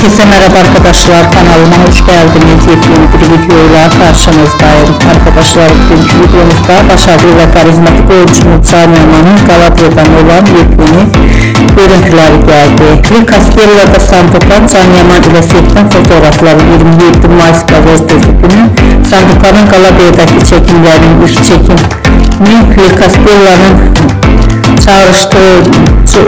Herkese merhaba arkadaşlar kanalıma hoş geldiniz. Yepyeni bir videoyla karşınızdayım. Arkadaşlar bugünkü videomuzda başarılı ve karizmatik oyuncumuz Can Yaman'ın Galatasaray'dan olan yepyeni görüntüleri geldi. Lee Castella'da sandıktan Can Yaman ile setten fotoğrafları 27 Mayıs Gazetesi günü sandıkların Galatasaray'daki çekimlerinin ilk çekimi Lee Castella'nın çağrıştığı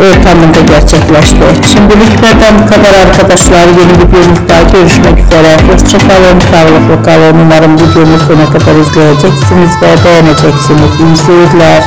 ortamında gerçekleşti. Şimdilik benden bu kadar arkadaşlar. Yeni videomuzda görüşmek üzere. Hoşçakalın, sağlıklı kalın. Umarım videomu sona kadar izleyeceksiniz ve beğeneceksiniz. İyi seyirler.